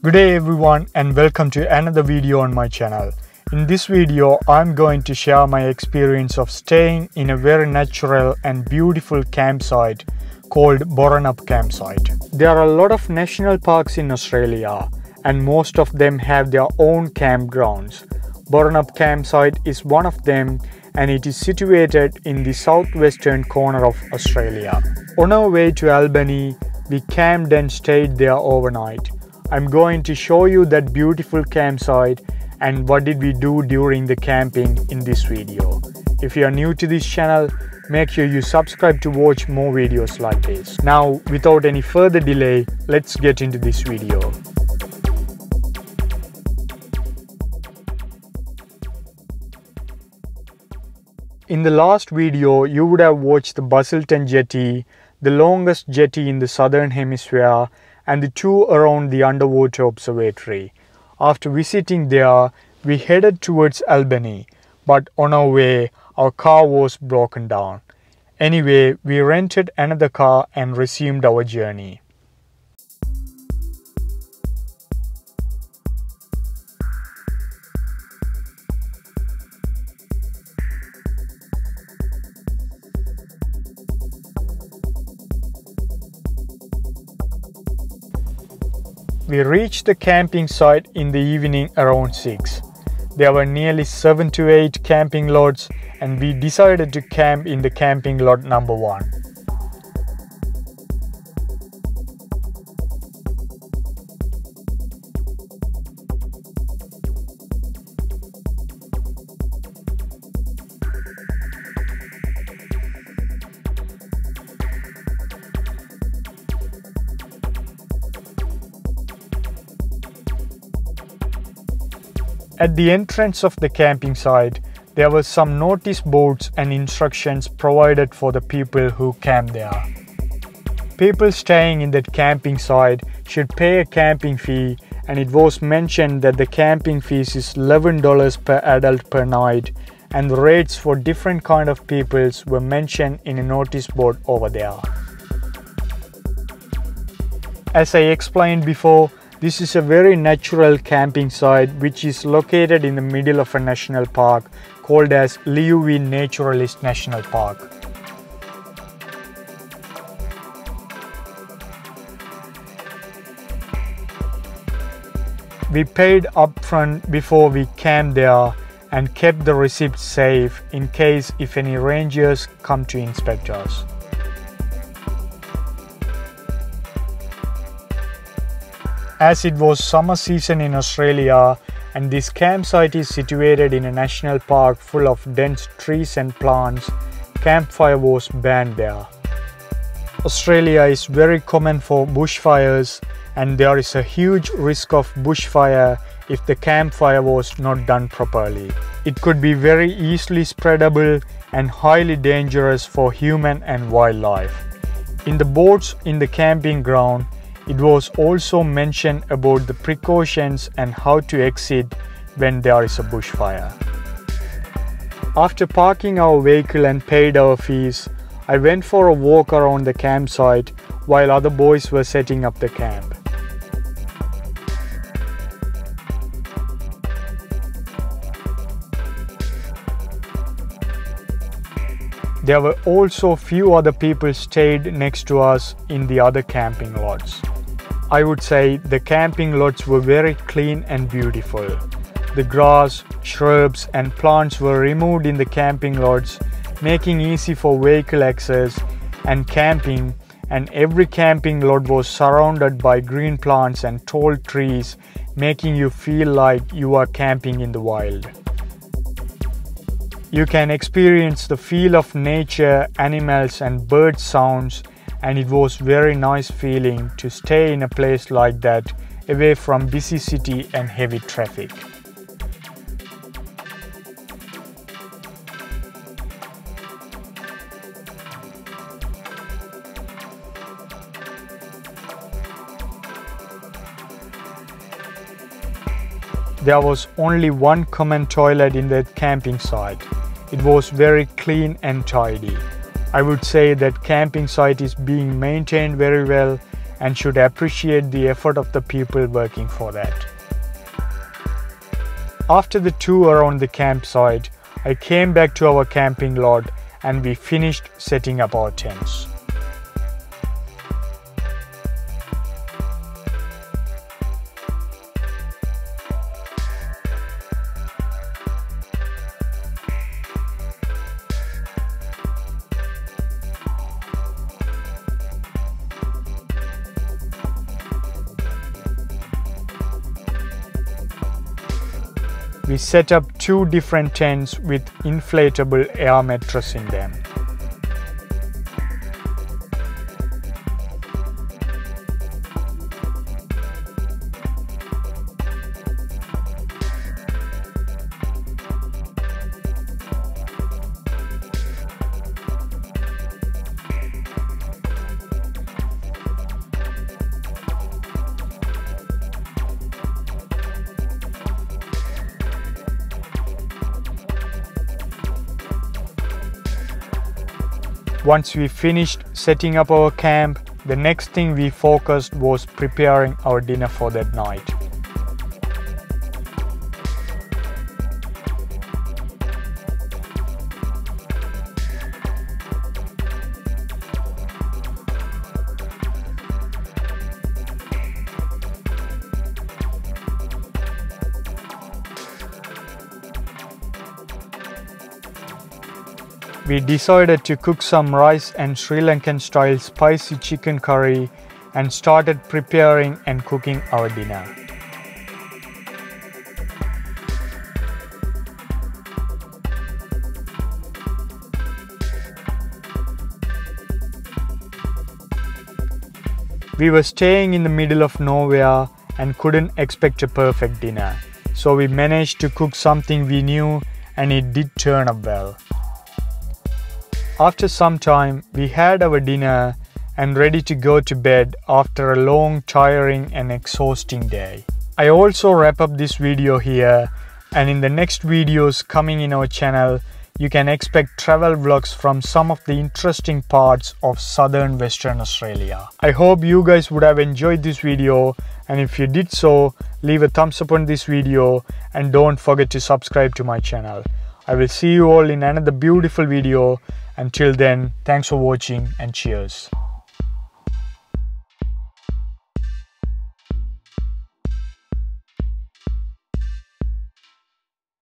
Good day everyone and welcome to another video on my channel. In this video I'm going to share my experience of staying in a very natural and beautiful campsite called Boranup campsite. There are a lot of national parks in Australia and most of them have their own campgrounds. Boranup campsite is one of them and it is situated in the southwestern corner of Australia. On our way to Albany, we camped and stayed there overnight. I'm going to show you that beautiful campsite and what did we do during the camping in this video. If you are new to this channel, make sure you subscribe to watch more videos like this. Now, without any further delay, let's get into this video. In the last video, you would have watched the Busselton Jetty, the longest jetty in the southern hemisphere and the two around the underwater observatory. After visiting there, we headed towards Albany, but on our way, our car was broken down. Anyway, we rented another car and resumed our journey. We reached the camping site in the evening around 6. There were nearly 7 to 8 camping lots and we decided to camp in the camping lot number 1. At the entrance of the camping site, there were some notice boards and instructions provided for the people who camp there. People staying in that camping site should pay a camping fee and it was mentioned that the camping fees is $11 per adult per night and the rates for different kind of peoples were mentioned in a notice board over there. As I explained before, this is a very natural camping site which is located in the middle of a national park called as Leeuwin Naturaliste National Park. We paid upfront before we camped there and kept the receipt safe in case if any rangers come to inspect us. As it was summer season in Australia and this campsite is situated in a national park full of dense trees and plants, campfire was banned there. Australia is very common for bushfires and there is a huge risk of bushfire if the campfire was not done properly. It could be very easily spreadable and highly dangerous for human and wildlife. In the boats in the camping ground, it was also mentioned about the precautions and how to exit when there is a bushfire. After parking our vehicle and paid our fees, I went for a walk around the campsite while other boys were setting up the camp. There were also few other people stayed next to us in the other camping lots. I would say the camping lots were very clean and beautiful. The grass, shrubs and plants were removed in the camping lots, making easy for vehicle access and camping and every camping lot was surrounded by green plants and tall trees, making you feel like you are camping in the wild. You can experience the feel of nature, animals and bird sounds and it was very nice feeling to stay in a place like that away from busy city and heavy traffic. There was only one common toilet in that camping site. It was very clean and tidy. I would say that camping site is being maintained very well and should appreciate the effort of the people working for that. After the tour around the campsite, I came back to our camping lot and we finished setting up our tents. We set up two different tents with inflatable air mattress in them. Once we finished setting up our camp, the next thing we focused was preparing our dinner for that night. We decided to cook some rice and Sri Lankan style spicy chicken curry and started preparing and cooking our dinner. We were staying in the middle of nowhere and couldn't expect a perfect dinner. So we managed to cook something we knew and it did turn up well. After some time, we had our dinner and ready to go to bed after a long, tiring and exhausting day. I also wrap up this video here and in the next videos coming in our channel, you can expect travel vlogs from some of the interesting parts of southern Western Australia. I hope you guys would have enjoyed this video and if you did so, leave a thumbs up on this video and don't forget to subscribe to my channel. I will see you all in another beautiful video until then, thanks for watching and cheers.